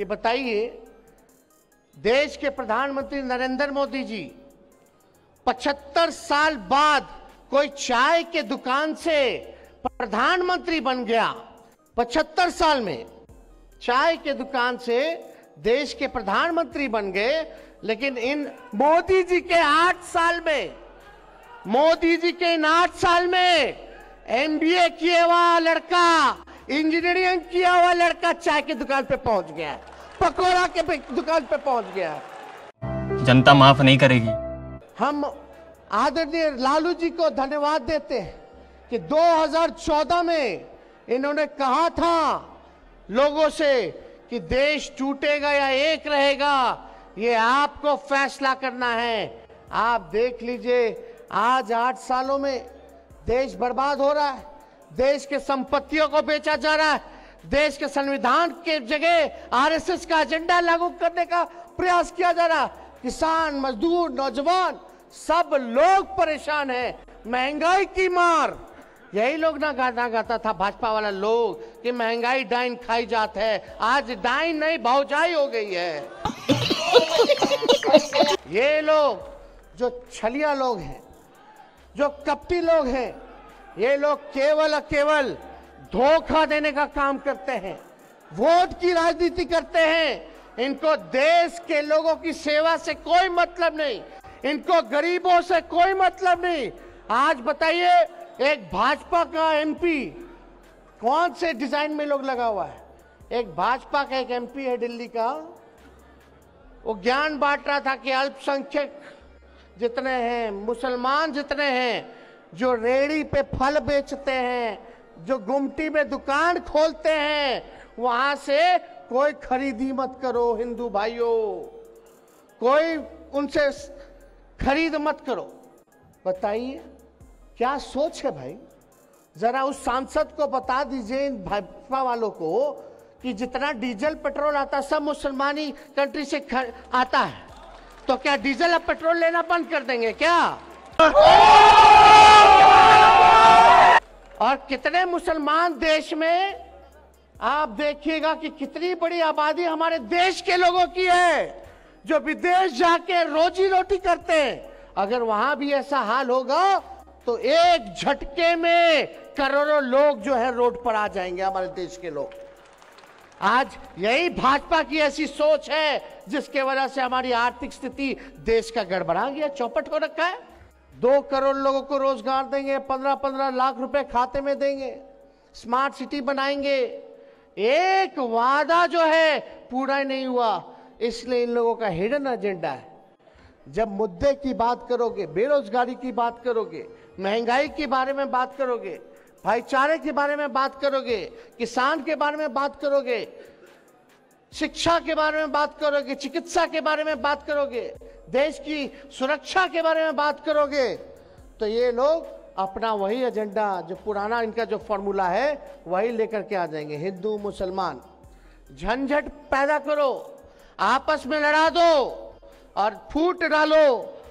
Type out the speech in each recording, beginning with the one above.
कि बताइए, देश के प्रधानमंत्री नरेंद्र मोदी जी 75 साल बाद कोई चाय के दुकान से प्रधानमंत्री बन गया। 75 साल में चाय के दुकान से देश के प्रधानमंत्री बन गए, लेकिन इन मोदी जी के आठ साल में, मोदी जी के इन आठ साल में एमबीए किया हुआ लड़का, इंजीनियरिंग किया हुआ लड़का चाय की दुकान पे पहुँच गया। है पकौड़ा के दुकान पे पहुँच गया। है जनता माफ़ नहीं करेगी। हम आदरणीय लालू जी को धन्यवाद देते हैं कि 2014 में इन्होंने कहा था लोगों से कि देश टूटेगा या एक रहेगा ये आपको फैसला करना है। आप देख लीजिए आज आठ सालों में देश बर्बाद हो रहा है देश के संपत्तियों को बेचा जा रहा है। देश के संविधान के जगह आरएसएस का एजेंडा लागू करने का प्रयास किया जा रहा। किसान, मजदूर, नौजवान, सब लोग परेशान हैं। महँगाई की मार। यही लोग ना गाना गाता था भाजपा वाला लोग कि महँगाई डाइन खाई जात है। आज डाइन नहीं भौजाई हो गई है। ये लोग जो छलिया लोग हैं, जो कपटी लोग हैं, ये लोग केवल केवल धोखा देने का काम करते हैं, वोट की राजनीति करते हैं। इनको देश के लोगों की सेवा से कोई मतलब नहीं, इनको गरीबों से कोई मतलब नहीं। आज बताइए, एक भाजपा का एमपी कौन से डिज़ाइन में लोग लगा हुआ है? एक भाजपा का एक एमपी है दिल्ली का। वो ज्ञान बांट रहा था कि अल्पसंख्यक जितने हैं, मुसलमान जितने हैं, जो रेड़ी पे फल बेचते हैं जो गुमटी में दुकान खोलते हैं, वहाँ से कोई खरीदी मत करो, हिंदू भाइयों। कोई उनसे खरीद मत करो। बताइए, क्या सोच है भाई? जरा उस सांसद को बता दीजिए इन भाजपा वालों को कि जितना डीजल पेट्रोल आता, सब मुसलमानी कंट्री से ख- आता है। तो क्या डीजल अब पेट्रोल लेना बंद कर देंगे क्या? और कितने मुसलमान देश में आप देखिएगा कि कितनी बड़ी आबादी हमारे देश के लोगों की है, जो विदेश जाके रोजी रोटी करते हैं। अगर वहाँ भी ऐसा हाल होगा तो एक झटके में करोड़ों लोग जो है रोड पर आ जाएँगे हमारे देश के लोग। आज यही भाजपा की ऐसी सोच है, जिसके वजह से हमारी आर्थिक स्थिति देश का गड़बड़ा गया, चौपट हो रखा है। दो करोड़ लोगों को रोज़गार देंगे, पंद्रह पंद्रह लाख रुपए खाते में देंगे, स्मार्ट सिटी बनाएँगे। एक वादा जो है, पूरा नहीं हुआ। इसलिए इन लोगों का हिडन एजेंडा है। जब मुद्दे की बात करोगे, बेरोजगारी की बात करोगे, महँगाई के बारे में बात करोगे, भाईचारे के बारे में बात करोगे, किसान के बारे में बात करोगे शिक्षा के बारे में बात करोगे, चिकित्सा के बारे में बात करोगे, देश की सुरक्षा के बारे में बात करोगे तो ये लोग अपना वही एजेंडा जो पुराना इनका जो फॉर्मूला है, वही लेकर के आ जाएँगे। हिंदू, मुसलमान, झंझट पैदा करो, आपस में लड़ा दो, और फूट डालो,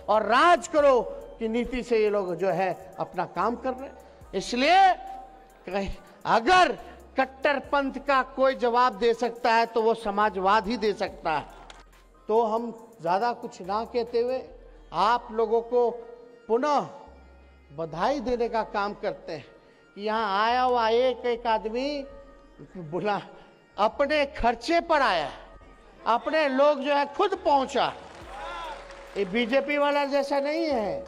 और राज करो कि नीति से ये लोग जो है अपना काम कर रहे हैं। इसलिए अगर कट्टरपंथ का कोई जवाब दे सकता है तो वो समाजवाद ही दे सकता है। तो हम ज़्यादा कुछ ना कहते हुए आप लोगों को पुनः बधाई देने का काम करते हैं। कि यहाँ आया हुआ एक एक आदमी बुला, अपने खर्चे पर आया अपने लोग जो है खुद पहुँचा। ये बीजेपी वाला जैसा नहीं है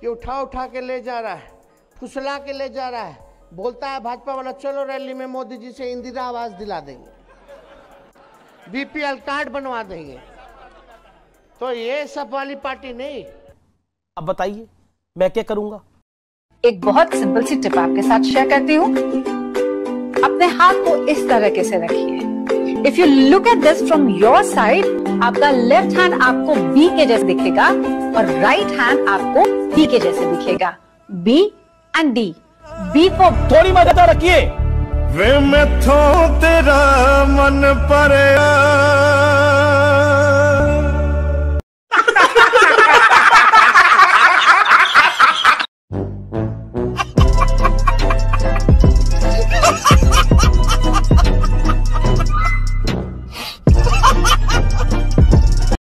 कि उठा उठा के ले जा रहा है, फुसला के ले जा रहा है। बोलता है भाजपा वाला चलो रैली में मोदी जी से इंदिरा आवास दिला देंगे। बीपीएल कार्ड बनवा देंगे। तो ये सब वाली पार्टी नहीं। अब बताइए मैं क्या करूँगा? एक बहुत सिंपल सी टिप आपके साथ शेयर करती हूँ। अपने हाथ को इस तरीके से रखिए। If you look at this from your side आपका लेफ़्ट हैंड आपको बी के जैसे दिखेगा और राइट right हैंड आपको डी के जैसे दिखेगा। बी एंड डी बीट थोड़ी मदद रखिए। वे मैं थो तेरा मन पर